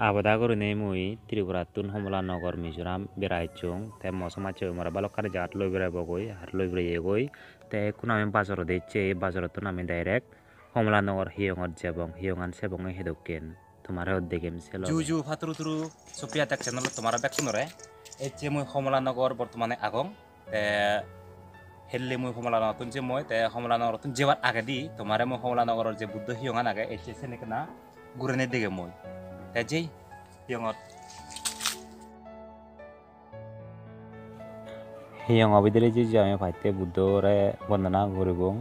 আবদাগর নেমুই ত্রিপুরাতুন হমলা নগর মিজোরাম বেড়াইচুং তে মশমা চেয়ে মরা বালকার জাত লই বেড়াইবগই আর লই বেড়াই এগোই তে এখন আমি বাজার দিচ্ছে এই বাজারত আমি ডাইরেক্ট হমলা নগর হিয়ঙর জেবং হিয়ঙান সেবং হেদকেন তোমার দেখেম সেল জু জু ফাতুরু তুরু সুপ্রিয়া তাক চ্যানেল তোমার দেখছো নরে এই যে মই হমলা নগর বর্তমানে আগম হেললে মই হমলা নগর যে মই তে হমলা নগর যেবার আগে দি তোমারে মই হমলা নগরের যে বুদ্ধ হিয়ঙান আগে এই যে সেনেকে না গুরেনের দিকে মই যেই হিয়ঙত hiyong obidire ji ami paite buddhore bondana goribong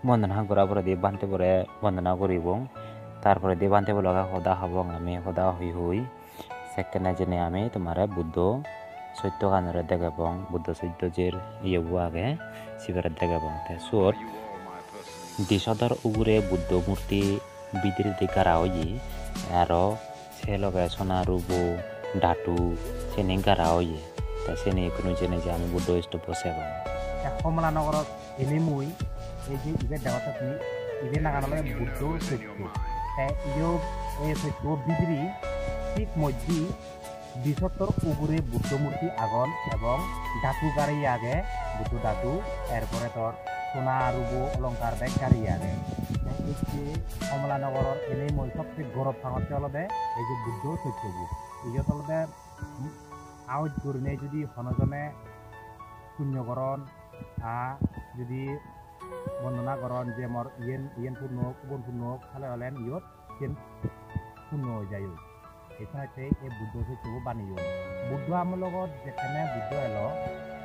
bondana gorar pore দিয়ে bante pore bondana goribong তারপরে দিয়ে বানতে বলগা সদা হবং আমি সদা হই হই সেকেন্ড জেনে আমি তোমারে বুদ্ধ সত্য গানরে দেখাবং বুদ্ধ সত্য জের ইয়েবু আগে শিবের দেখাবং তে সুর দিশদর উগুরে বুদ্ধ মূর্তি বিদির দিকারা হই ဆဲလောပဲဆနာရူဘူဒါတူဆင်းင်္ဂရာအိုယေတဆင်းေကနုဂျေနေဂျာမဘူဒိုစ်တိုပိုဆေဘာတခေါမလာနဂရောအင်းမူိအေဂျီဂျေဒါဝတ်တပ်နီဒီဗေနာဂနလောဘူဒိုစ်တိုအဲယိုအေဆေတိုဘီဒရီပိကမိုဂျီဒီဆတ်တော်ဥဂရေဘုဒ္ဓမူတိအဂွန်အဘံဒါတူကရိယာကေဘုဒ္ဓဒါတူအဲပေါ်ရတော်ဆနာရူဘူအလောင်္ကာဘက်ကရိယာကေ ব্যক্তিয়ে কমলানগৰৰ এনেই মই শক্তিক গৌৰৱ চাওঁ তেওঁলোকে এই যে বুদ্ধ তথ্যবোৰ ইহঁতলৈকে আউট কৰিলে যদি সনজনে শূন্যকৰণ বা যদি বন্দনাকৰণ যে মোৰ ইয়েন ইয়েন পূৰ্ণ হওক কোবন পূৰ্ণ হওক খালে হ'লে ইহঁত যেন পূৰ্ণ হৈ যায় সেইখন এই বুদ্ধ তথ্যবোৰ বানিও বুদ্ধ আমাৰ লগত যেনে বুদ্ধ এল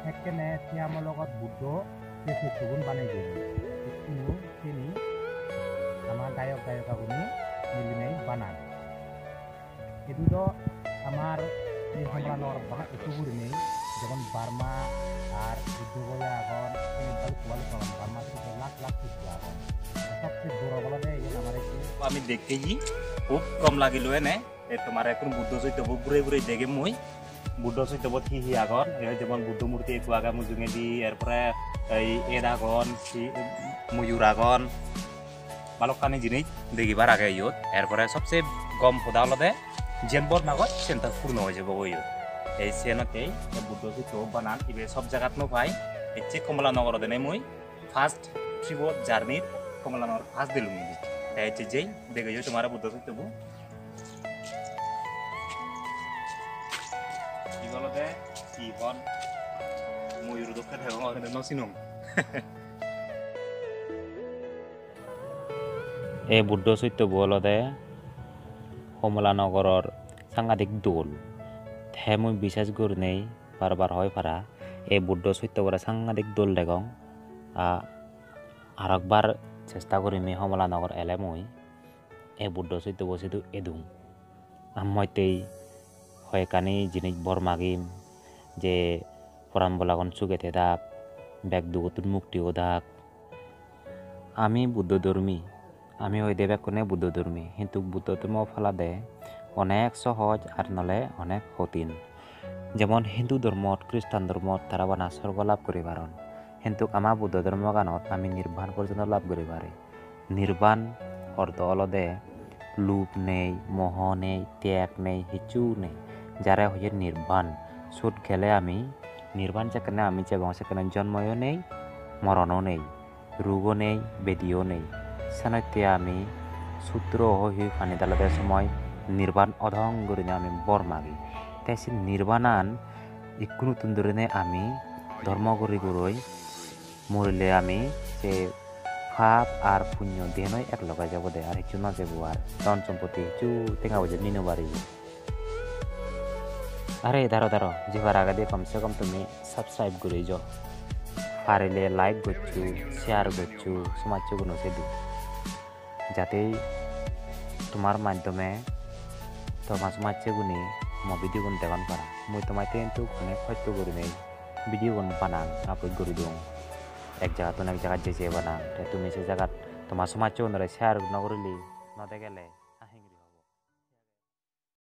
সেইকেনে সেই আমাৰ লগত বুদ্ধ সেই তথ্যবোৰ বানি দিয়ে। গায়ক গায়িকাগুনি মিলিনে বানান এটি তো আমার এই সম্রানোর বাহা একটু নেই যেমন বার্মা আর বুদ্ধগয়া আগন এনেকাল কোয়ালি পালন বার্মা থেকে লাখ লাখ কিছু আগন সবচেয়ে বড় বলা দেয় এই আমার এই আমি দেখতে জি খুব কম লাগিল এনে এই তোমার এখন বুদ্ধ চৈত্য ঘুরে ঘুরে দেখে মই বুদ্ধ চৈত্য হি হি আগন এই যেমন বুদ্ধ মূর্তি একটু আগা মুজুঙে দি এরপরে এই এর আগন ময়ূর আগন বালকানি জিনিস দেখিবার আগে ইয়ত। এরপরে সবচেয়ে গম হোদা হলদে জেনবর নাগত সেন্টার পূর্ণ হয়ে যাব ইয়ত। এই সেনতেই বুদ্ধ চৈত্য বানান ইবে সব জায়গাত নো পাই এচ্ছে কমলানগর দেনে মই ফার্স্ট ট্রিপ জার্নির কমলানগর ফার্স্ট দিলুম তাই হচ্ছে যেই দেখে যাই তোমার বুদ্ধ চৈত্য বু। কি বলতে কি বল ময়ূর দক্ষে থাকো নসিনুম এই বুদ্ধ চৈত্য বলদে কমলানগৰৰ সাংঘাতিক দোল। হে মই বিশ্বাস করি নেই বারবার হয় পারা এই বুদ্ধ চৈত্য বলে সাংঘাতিক দোল দেগং আর একবার চেষ্টা করি মি কমলানগর এলে মই। এই বুদ্ধ চৈত্য বসিতো এদুং। মইতেই হয়কানি জিনিস বর মাগিম, যে পরাম বলাগন চুগেতে থাক ব্যাগ দুগতুন মুক্তিও থাক আমি বুদ্ধ ধর্মী আমি ওই দেবে কোনে বুদ্ধ ধর্মী কিন্তু বুদ্ধ ধর্ম ফলাদে অনেক সহজ আর নলে অনেক কঠিন। যেমন হিন্দু ধর্মত খ্রিস্টান ধর্মত তারা বানা স্বর্গ লাভ করি পারন কিন্তু আমার বুদ্ধ ধর্ম গানত আমি নির্বাণ পর্যন্ত লাভ করি পারে। নির্বাণ অর্থ অলদে লোভ নেই, মোহ নেই, ত্যাগ নেই, হিচু নেই। যারা হয়ে নির্বাণ, সুদ গেলে আমি নির্বাণ যেখানে আমি যে সেখানে জন্মও নেই, মরণও নেই, রোগও নেই, বেদিও নেই। সেনতে আমি সূত্র হই পানি দালাদের সময় নির্বাণ অধং করিনে আমি বর মাগি। তাই সে নির্বাণান ইকুনো তুন্দরিনে আমি ধর্ম করি গুরুই মরিলে আমি সে পাপ আর পুণ্য দেহনই এক লগাই যাব দে আর হিচু না যাব আর ধন সম্পত্তি হিচু টেঙা বজে নিনো বাড়িব আরে দাঁড়ো দাঁড়ো যাবার আগে দিয়ে কমসে কম তুমি সাবস্ক্রাইব করে যাও। পারিলে লাইক করছু শেয়ার করছু সমাজ কোনো সেদি যাতে তোমার মাধ্যমে তোমার সমাজ গুনি মো ভিডিও গুণ দেখান পারা মুই তোমার কিন্তু অনেক সত্য করি নেই ভিডিও গুণ বানান, আপলোড করে দিও। এক জায়গা তো এক জায়গায় যে বানান তুমি সে জায়গা তোমার সমাজ শেয়ার নকরিলি নদে গেলে